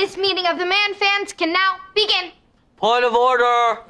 This meeting of the Man fans can now begin. Point of order.